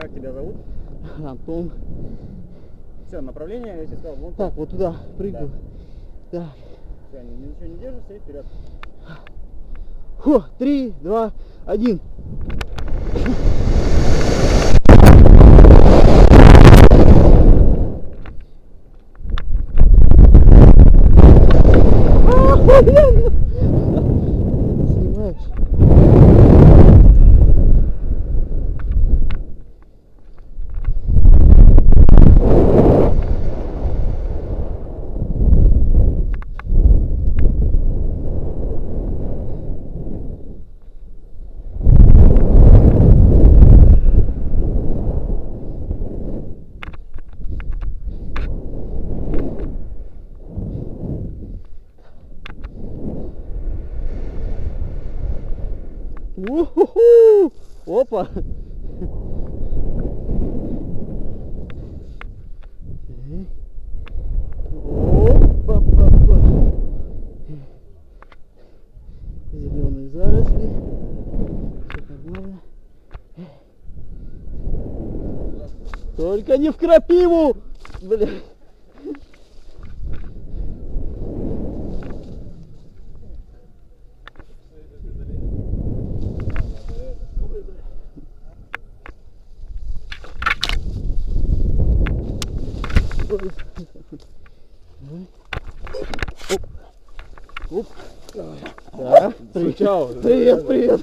Как тебя зовут? Антон. Все, направление, я тебе сказал, вон Так, вот туда прыгаю. Так. Все, ничего не держишься и вперед. Фу, три, два, один. Охуенно! У-ху-ху! Опа! Зеленые заросли. Все нормально. Только не в крапиву! Бля. Оп. Да, Чао. Привет, привет.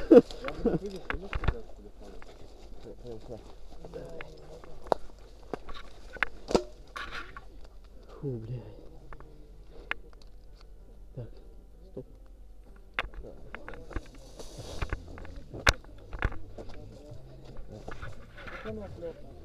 Фу, блядь. Так, стоп. Самоклёпно.